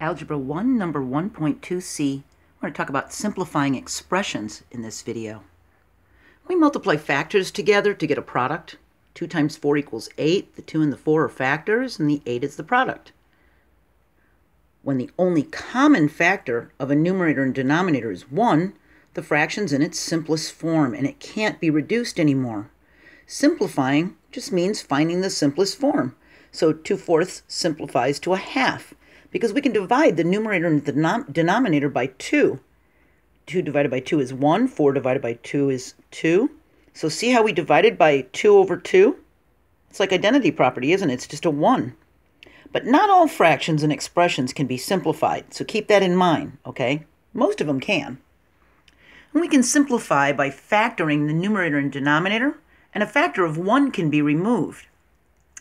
Algebra 1, number 1.2c. We're going to talk about simplifying expressions in this video. We multiply factors together to get a product. 2 times 4 equals 8. The 2 and the 4 are factors, and the 8 is the product. When the only common factor of a numerator and denominator is 1, the fraction's in its simplest form, and it can't be reduced anymore. Simplifying just means finding the simplest form. So 2 fourths simplifies to a half because we can divide the numerator and the denominator by 2. 2 divided by 2 is 1. 4 divided by 2 is 2. So see how we divided by 2 over 2? It's like identity property, isn't it? It's just a 1. But not all fractions and expressions can be simplified, so keep that in mind, okay? Most of them can. And we can simplify by factoring the numerator and denominator, and a factor of 1 can be removed.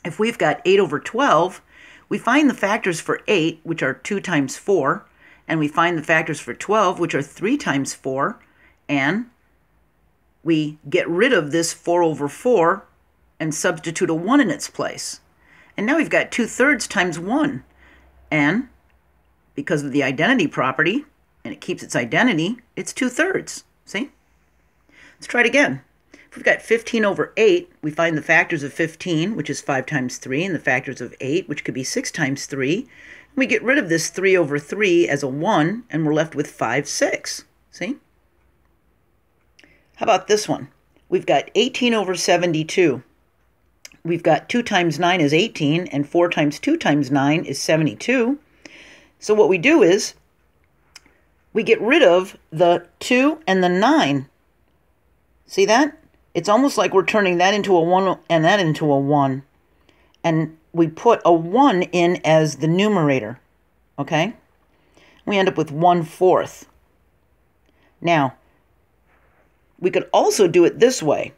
If we've got 8 over 12, we find the factors for 8, which are 2 times 4, and we find the factors for 12, which are 3 times 4, and we get rid of this 4 over 4 and substitute a 1 in its place. And now we've got 2 thirds times 1. And because of the identity property, and it keeps its identity, it's 2 thirds. See? Let's try it again. If we've got 15 over 8, we find the factors of 15, which is 5 times 3, and the factors of 8, which could be 6 times 3. We get rid of this 3 over 3 as a 1, and we're left with 5, 6. See? How about this one? We've got 18 over 72. We've got 2 times 9 is 18, and 4 times 2 times 9 is 72. So what we do is we get rid of the 2 and the 9. See that? It's almost like we're turning that into a 1 and that into a 1. And we put a 1 in as the numerator. Okay? We end up with 1 fourth. Now, we could also do it this way.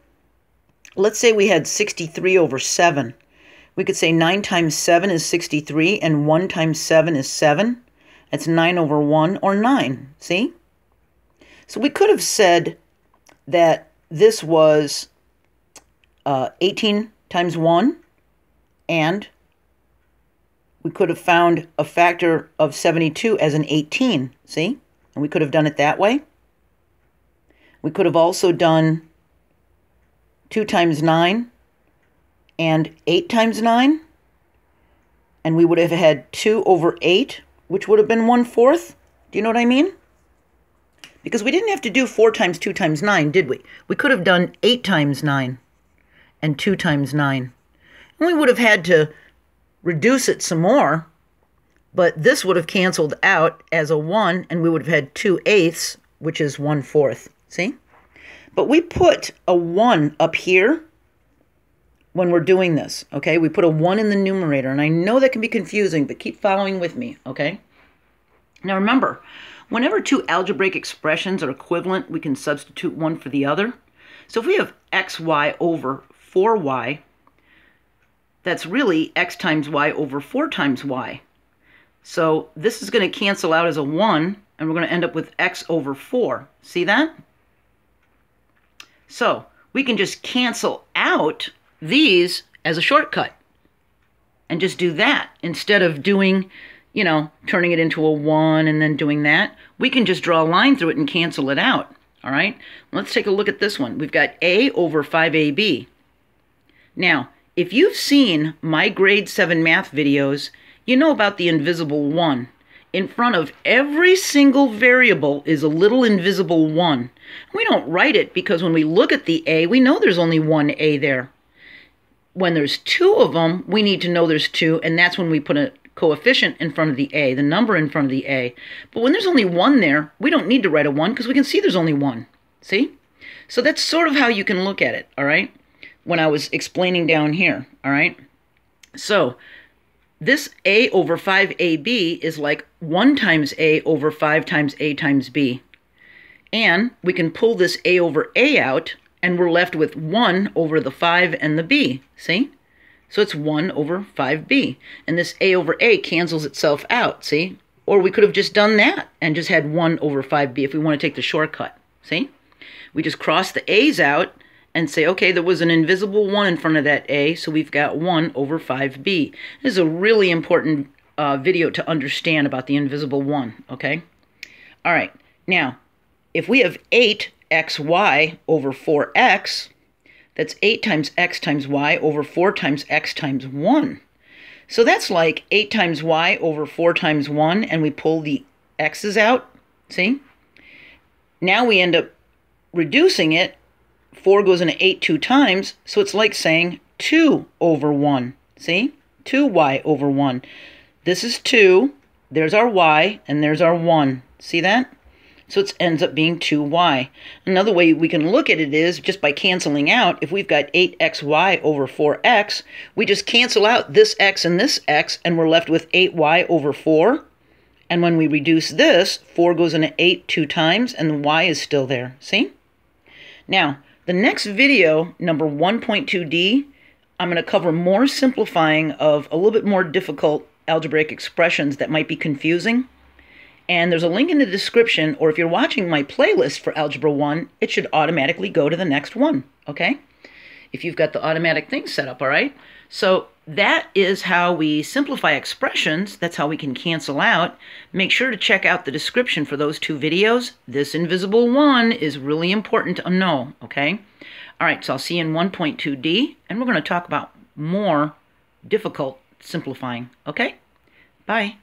Let's say we had 63 over 7. We could say 9 times 7 is 63, and 1 times 7 is 7. That's 9 over 1, or 9. See? So we could have said that this was uh, 18 times 1, and we could have found a factor of 72 as an 18, see? And we could have done it that way. We could have also done 2 times 9 and 8 times 9, and we would have had 2 over 8, which would have been 1 fourth. Do you know what I mean? Because we didn't have to do 4 times 2 times 9, did we? We could have done 8 times 9 and 2 times 9. And we would have had to reduce it some more, but this would have canceled out as a 1, and we would have had 2 eighths, which is 1 fourth. See? But we put a 1 up here when we're doing this, okay? We put a 1 in the numerator, and I know that can be confusing, but keep following with me, okay? Now remember, Whenever two algebraic expressions are equivalent, we can substitute one for the other. So if we have xy over 4y, that's really x times y over 4 times y. So this is going to cancel out as a 1, and we're going to end up with x over 4. See that? So we can just cancel out these as a shortcut and just do that instead of doing you know, turning it into a 1 and then doing that. We can just draw a line through it and cancel it out. All right, let's take a look at this one. We've got a over 5ab. Now, if you've seen my grade 7 math videos, you know about the invisible 1. In front of every single variable is a little invisible 1. We don't write it because when we look at the a, we know there's only one a there. When there's two of them, we need to know there's two, and that's when we put a coefficient in front of the a, the number in front of the a. But when there's only one there, we don't need to write a 1 because we can see there's only one. See? So that's sort of how you can look at it, all right? When I was explaining down here, all right? So this a over 5ab is like 1 times a over 5 times a times b. And we can pull this a over a out, and we're left with 1 over the 5 and the b. See? So it's 1 over 5b. And this a over a cancels itself out, see? Or we could have just done that and just had 1 over 5b if we want to take the shortcut, see? We just cross the a's out and say, okay, there was an invisible 1 in front of that a, so we've got 1 over 5b. This is a really important uh, video to understand about the invisible 1, okay? All right, now, if we have 8xy over 4x, that's 8 times x times y over 4 times x times 1. So that's like 8 times y over 4 times 1, and we pull the x's out, see? Now we end up reducing it. 4 goes into 8 two times, so it's like saying 2 over 1, see? 2y over 1. This is 2, there's our y, and there's our 1. See that? So it ends up being 2y. Another way we can look at it is just by canceling out, if we've got 8xy over 4x, we just cancel out this x and this x, and we're left with 8y over 4. And when we reduce this, 4 goes into 8 two times, and the y is still there. See? Now, the next video, number 1.2d, I'm going to cover more simplifying of a little bit more difficult algebraic expressions that might be confusing. And there's a link in the description, or if you're watching my playlist for Algebra 1, it should automatically go to the next one, okay? If you've got the automatic thing set up, all right? So that is how we simplify expressions. That's how we can cancel out. Make sure to check out the description for those two videos. This invisible one is really important to know, okay? All right, so I'll see you in 1.2D, and we're going to talk about more difficult simplifying, okay? Bye.